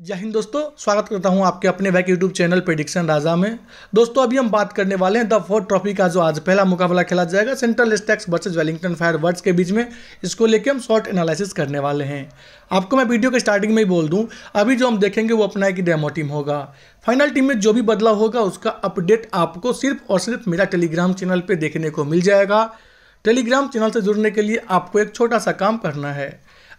जय हिंद दोस्तों, स्वागत करता हूँ आपके अपने back YouTube channel prediction Raja में। दोस्तों, अभी हम बात करने वाले हैं द फोर्थ ट्रॉफी का, जो आज पहला मुकाबला खेला जाएगा Central Stags versus Wellington Firebirds के बीच में। इसको लेके हम शॉर्ट एनालिसिस करने वाले हैं। आपको मैं वीडियो के स्टार्टिंग में ही बोल दूँ, अभी जो हम देखेंगे वो अपना एक डेमो टीम होगा। फाइनल टीम में जो भी बदलाव होगा, उसका अपडेट आपको सिर्फ़ और सिर्फ़ मेरा टेलीग्राम चैनल पर देखने को मिल जाएगा। टेलीग्राम चैनल से जुड़ने के लिए आपको एक छोटा सा काम करना है।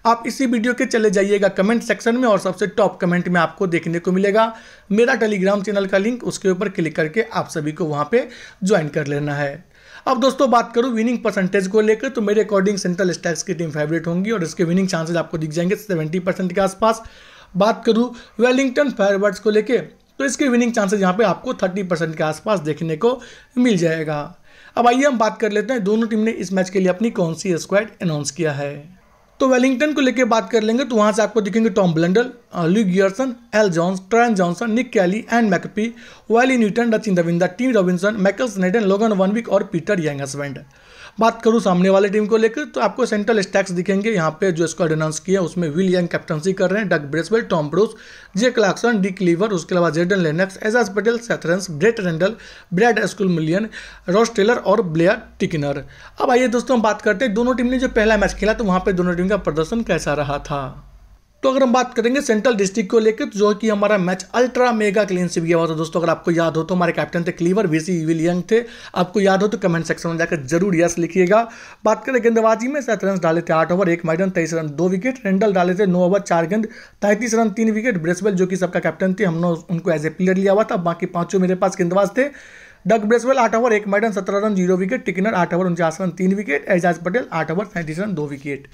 आप इसी वीडियो के चले जाइएगा कमेंट सेक्शन में और सबसे टॉप कमेंट में आपको देखने को मिलेगा। मेरा टेलीग्राम चैनल का लिंक उसके ऊपर क्लिक करके आप सभी को वहाँ पर ज्वाइन कर लेना है। अब दोस्तों, बात करूँ विनिंग परसेंटेज को लेकर तो मेरे अकॉर्डिंग सेंट्रल स्टैक्स की टीम फेवरेट होंगी और इसके विनिंग चांसेज आपको दिख जाएँगे सेवेंटी परसेंट के आसपास। बात करूँ वेलिंगटन फायरवर्ड्स को लेकर तो इसके विनिंग चांसेज यहाँ पे आपको थर्टी परसेंट के आसपास देखने को मिल जाएगा। अब आइए हम बात कर लेते हैं, दोनों टीम ने इस मैच के लिए अपनी कौन सी स्क्वाड अनाउंस किया है? तो वेलिंगटन को लेकर बात कर लेंगे तो वहाँ से आपको दिखेंगे Tom Blundell Luke Georgeson, L Johns Troy Johnson, Nick Kelly and McPhee Wally Newton Rachin Ravindra Tim Robinson Michael Snedden, Logan van Beek और पीटर यंग हसबैंड बात करूँ सामने वाले टीम को लेकर तो आपको सेंट्रल स्टैक्स दिखेंगे। यहाँ पे जो स्क्वाड अनाउंस किया उसमें विल यंग कैप्टनसी कर रहे हैं Doug Bracewell Tom Bruce J Clarkson D Cleaver उसके अलावा Jayden Lennox Ajaz Patel Seth Rance Brett Randall Brad Schmulian Ross Taylor और ब्लेयर टिकनर अब आइए दोस्तों, हम बात करते हैं, दोनों टीम ने जो पहला मैच खेला तो वहाँ पर दोनों टीम का प्रदर्शन कैसा रहा था? तो अगर हम बात करेंगे सेंट्रल डिस्ट्रिक्ट को लेकर तो जो कि हमारा मैच अल्ट्रा मेगा क्लीन से हुआ था। दोस्तों, अगर आपको याद हो तो हमारे कैप्टन थे क्लीवर, वीसी विलियंग थे। आपको याद हो तो कमेंट सेक्शन में जाकर ज़रूर यस लिखिएगा। बात करें गेंदबाजी में, सात रन डाले थे, आठ ओवर, एक मैडन, तेईस रन, दो विकेट। रेंडल डाले थे, नौ ओवर, चार गेंद, तैंतीस रन, तीन विकेट। ब्रेसवेल, जो कि सबका कैप्टन थे, हमने उनको एज ए प्लेयर लिया हुआ था। बाकी पाँचों मेरे पास गेंदबाज थे। डग ब्रेसवेल, आठ ओवर, एक मैडन, सत्रह रन, ज़ीरो विकेट। टिकनर, आठ ओवर, उनचास रन, तीन विकेट। एजाज पटेल, आठ ओवर सैंतीस रन, दो विकेट।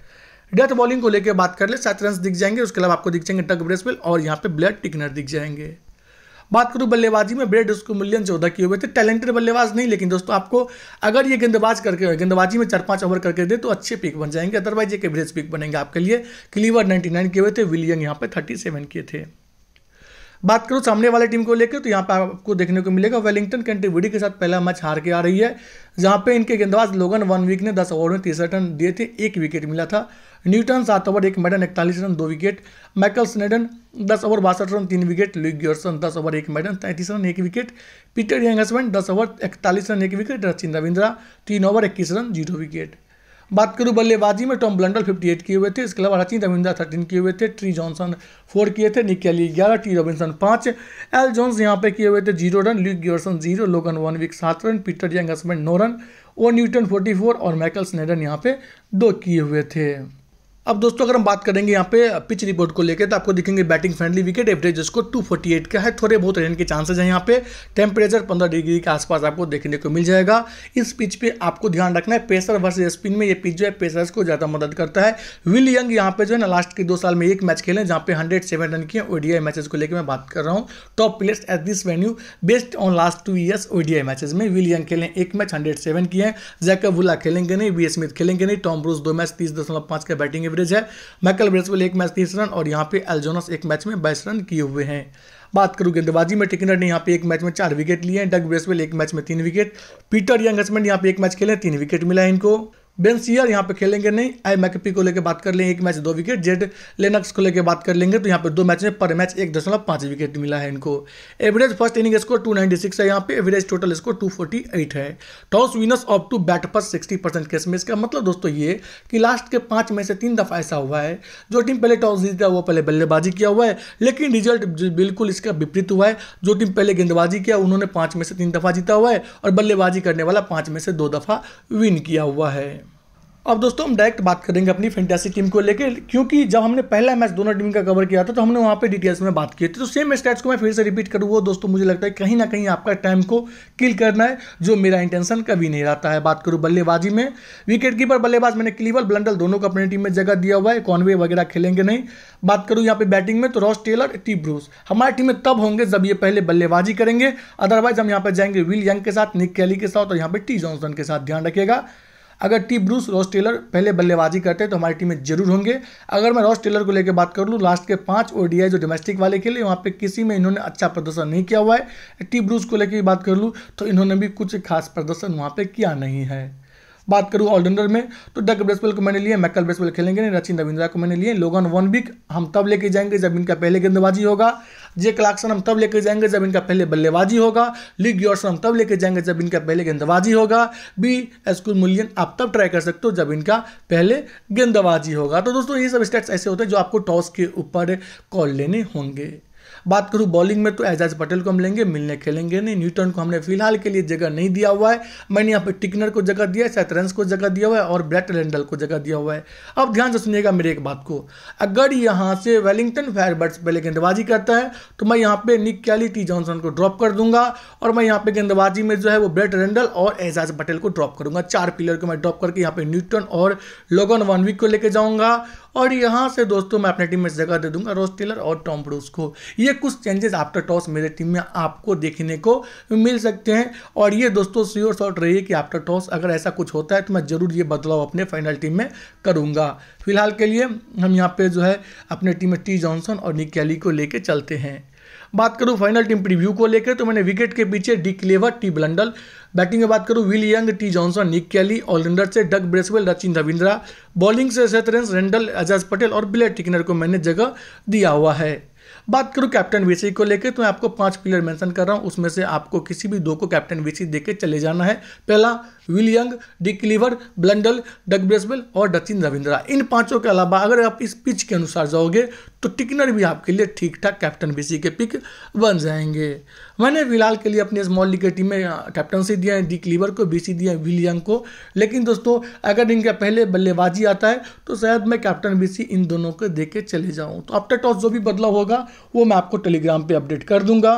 डेथ बॉलिंग को लेकर बात कर ले, सात रन दिख जाएँगे, उसके अलावा आपको दिख जाएँगे टग ब्रेसवेल और यहाँ पे ब्लड टिकनर दिख जाएँगे। बात करूँ बल्लेबाजी में ब्रेड उसको मिलियन चौदह किए हुए थे। टैलेंटेड बल्लेबाज नहीं, लेकिन दोस्तों आपको अगर ये गेंदबाज करके गेंदबाजी में चार पाँच ओवर करके दे तो अच्छे पिक बन जाएँगे। अदरवाइज़ एक एवरेज पिक बनेंगे आपके लिए। क्लीवर 99 किए हुए थे विलियन यहाँ पे 37 किए थे। बात करूँ सामने वाले टीम को लेकर तो यहाँ पे आपको देखने को मिलेगा वेलिंगटन कैंटीविडी के साथ पहला मैच हार के आ रही है, जहाँ पे इनके गेंदबाज लोगन वन वीक ने दस ओवर में तिरसठ रन दिए थे, एक विकेट मिला था। न्यूटन सात ओवर, एक मैडन, इकतालीस रन, दो विकेट। माइकल स्नेडन, दस ओवर, बासठ रन, तीन विकेट। लुक गियर्सन, दस ओवर, एक मैडन, तैंतीस रन, एक विकेट। पीटर यंगसमैन, दस ओवर, इकतालीस रन, एक विकेट। रचिन रविंद्रा, तीन ओवर, इक्कीस रन, ज़ीरो विकेट। बात करूँ बल्लेबाजी में, टॉम ब्लंडल 58 किए हुए थे। इसके अलावा रचिन रविंद्रा 13 किए हुए थे। ट्री जॉनसन फोर किए थे। निक कैली ग्यारह, टी रॉबिन्सन पाँच। एल जॉन्स यहाँ पे किए हुए थे, zero run Luke Georgeson zero, Logan van Beek सात रन, पीटर यंग हसबैंड नौ रन, ओ न्यूटन 44 और माइकल स्नेडन यहाँ पे दो किए हुए थे। अब दोस्तों, अगर हम बात करेंगे यहाँ पे पिच रिपोर्ट को लेकर तो आपको दिखेंगे बैटिंग फ्रेंडली विकेट एवरेज इसको 248 का है। थोड़े बहुत रेन के चांसेस हैं यहाँ पे। टेम्परेचर 15 डिग्री के आसपास आपको देखने को मिल जाएगा। इस पिच पे आपको ध्यान रखना है पेसर वर्सेज स्पिन में ये पिच जो है पेसर्स को ज़्यादा मदद करता है। विल यंग यहाँ पे जो है ना लास्ट के दो साल में एक मैच खेले जहाँ पे हंड्रेड रन किए ओडीआई मैचेस को लेकर मैं बात कर रहा हूँ। Top players at this venue best on last two years ODI matches में विल यंग खेले एक मैच हंड्रेड सेवन किए हैं। जैकब वुला खेलेंगे नहीं वी स्मिथ खेलेंगे नहीं। टॉम ब्रूस दो मैच तीस दशमलव पाँच का बैटिंग एवरेज है। माइकल ब्रेसवेल एक मैच तीस रन और यहाँ पे एल्जोनस एक मैच में बाईस रन किए हुए हैं। बात करूँ गेंदबाजी में टिकनर ने यहाँ पे एक मैच में चार विकेट लिए हैं। डग ब्रेसवेल एक मैच में तीन विकेट पीटर यंग हसमेंट यहाँ पे एक मैच खेले तीन विकेट मिला है इनको। बेन सीयर यहाँ पे खेलेंगे नहीं। आई मैकपी को लेकर बात कर लेंगे एक मैच दो विकेट जेड लेनक्स को लेकर बात कर लेंगे तो यहाँ पे दो मैच में पर मैच एक दशमलव पाँच विकेट मिला है इनको। Average first inning score two ninety six है यहाँ पे। Average total score two forty eight है। Toss winners of to bat पर सिक्सटी परसेंट केस में इसका मतलब दोस्तों ये कि लास्ट के पाँच में से तीन दफ़ा ऐसा हुआ है। जो टीम पहले टॉस जीता वो पहले बल्लेबाजी किया हुआ है। लेकिन रिज़ल्ट बिल्कुल इसका विपरीत हुआ है। जो टीम पहले गेंदबाजी किया, उन्होंने पाँच में से तीन दफ़ा जीता हुआ है और बल्लेबाजी करने वाला पाँच में से दो दफ़ा विन किया हुआ है। अब दोस्तों, हम डायरेक्ट बात करेंगे अपनी फैंटेसी टीम को लेकर क्योंकि जब हमने पहला मैच दोनों टीम का कवर किया था तो हमने वहाँ पे डिटेल्स में बात की थी। तो सेम स्टैट्स को मैं फिर से रिपीट करूँ, वो दोस्तों, मुझे लगता है कहीं ना कहीं आपका टाइम को किल करना है, जो मेरा इंटेंशन कभी नहीं रहता है। बात करूँ बल्लेबाजी में विकेट कीपर बल्लेबाज मैंने क्लीवल ब्लंडल दोनों को अपनी टीम में जगह दिया हुआ है कॉनवे वगैरह खेलेंगे नहीं। बात करूँ यहाँ पे बैटिंग में तो रॉस टेलर टी ब्रूस हमारी टीम में तब होंगे जब ये पहले बल्लेबाजी करेंगे अदरवाइज़ हम यहाँ पर जाएँगे विल यंग के साथ निक कैली के साथ, और यहाँ पे टी जॉनसन के साथ। ध्यान रखिएगा अगर टी ब्रूस रॉस टेलर पहले बल्लेबाजी करते हैं तो हमारी टीम में ज़रूर होंगे। अगर मैं रॉस टेलर को लेकर बात कर लूँ, लास्ट के पाँच ओडीआई जो डोमेस्टिक वाले खेले वहाँ पे किसी में इन्होंने अच्छा प्रदर्शन नहीं किया हुआ है। टी ब्रूस को लेकर बात कर लूँ तो इन्होंने भी कुछ खास प्रदर्शन वहाँ पर किया नहीं है। बात करूँ ऑलराउंडर में तो डग ब्रेसवेल को मैंने लिए मैकल ब्रेसवेल खेलेंगे नहीं, रचिन रविंद्रा को मैंने लिए लोगन वन वीक हम तब लेके जाएँगे जब इनका पहले गेंदबाजी होगा। जे क्लाक्सन हम तब लेके जाएँगे जब इनका पहले बल्लेबाजी होगा। लिग यॉर्सन हम तब लेके जाएँगे जब इनका पहले गेंदबाजी होगा। बी एसकुल मुलियन आप तब ट्राई कर सकते हो जब इनका पहले गेंदबाजी होगा। तो दोस्तों, ये सब स्टेट्स ऐसे होते हैं जो आपको टॉस के ऊपर कॉल लेने होंगे। बात करूँ बॉलिंग में तो एजाज पटेल को हम लेंगे, मिलने खेलेंगे नहीं। न्यूटन को हमने फ़िलहाल के लिए जगह नहीं दिया हुआ है। मैंने यहाँ पे टिकनर को जगह दिया है सैतरंस को जगह दिया हुआ है, और ब्रेट लेंडल को जगह दिया हुआ है। अब ध्यान से सुनिएगा मेरे एक बात को। अगर यहाँ से वेलिंगटन फायरबर्ड्स पहले गेंदबाजी करता है तो मैं यहाँ पे निक कैली टी जॉनसन को ड्रॉप कर दूँगा, और मैं यहाँ पे गेंदबाजी में जो है वो ब्रेट रेंडल और एजाज पटेल को ड्रॉप करूँगा। चार प्लेयर को मैं ड्रॉप करके यहाँ पे न्यूटन और लोगन वन वीक को लेकर जाऊँगा और यहाँ से दोस्तों मैं अपने टीम में जगह दे दूँगा रोस टेलर और टॉम ब्रूस को। ये कुछ चेंजेस आफ्टर टॉस मेरे टीम में आपको देखने को मिल सकते हैं। और ये दोस्तों श्योर शॉर्ट है कि आफ्टर टॉस अगर ऐसा कुछ होता है तो मैं ज़रूर ये बदलाव अपने फाइनल टीम में करूँगा। फ़िलहाल के लिए हम यहाँ पर जो है अपने टीम में टी जॉनसन और निक कैली को लेकर चलते हैं। बात करूँ फाइनल टीम प्रीव्यू को लेकर तो मैंने विकेट के पीछे D Cleaver T Blundell batting में बात करूँ Will Young T Johnson Nick Kelly allrounder से Doug Bracewell Rachin Ravindra bowling से सेतरेंस रेंडल एजाज पटेल और बिलेट टिकनर को मैंने जगह दिया हुआ है। बात करूँ कैप्टन वीसी को लेकर तो मैं आपको पाँच प्लेयर मेंशन कर रहा हूँ, उसमें से आपको किसी भी दो को कैप्टन वीसी देके चले जाना है। पहला Will Young Dick Cleaver Blundell Doug Bracewell और डचिन रविंद्रा इन पाँचों के अलावा, अगर आप इस पिच के अनुसार जाओगे तो टिकनर भी आपके लिए ठीक ठाक कैप्टन बीसी के पिक बन जाएँगे। मैंने फ़िलहाल के लिए अपनी स्मॉल लीग की टीम में कैप्टनसी दिया है डी क्लीवर को बीसी दिया है विलियम को। लेकिन दोस्तों, अगर इनका पहले बल्लेबाजी आता है तो शायद मैं कैप्टन बीसी इन दोनों को दे के चले जाऊँ। तो आफ्टर टॉस जो भी बदलाव होगा, वो मैं आपको टेलीग्राम पर अपडेट कर दूँगा।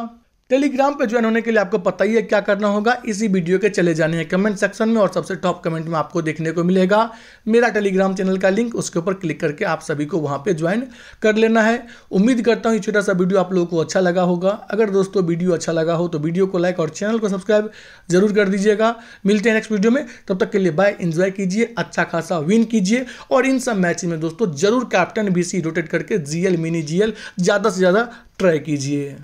टेलीग्राम पे ज्वाइन होने के लिए आपको पता ही है क्या करना होगा। इसी वीडियो के चले जाने हैं कमेंट सेक्शन में और सबसे टॉप कमेंट में आपको देखने को मिलेगा। मेरा टेलीग्राम चैनल का लिंक उसके ऊपर क्लिक करके आप सभी को वहाँ पे ज्वाइन कर लेना है। उम्मीद करता हूँ ये छोटा सा वीडियो आप लोगों को अच्छा लगा होगा। अगर दोस्तों वीडियो अच्छा लगा हो तो वीडियो को लाइक और चैनल को सब्सक्राइब ज़रूर कर दीजिएगा। मिलते हैं नेक्स्ट वीडियो में। तब तक के लिए बाय इंजॉय कीजिए अच्छा खासा विन कीजिए। और इन सब मैच में दोस्तों ज़रूर कैप्टन बीसी रोटेट करके जीएल मिनी जीएल ज़्यादा से ज़्यादा ट्राई कीजिए।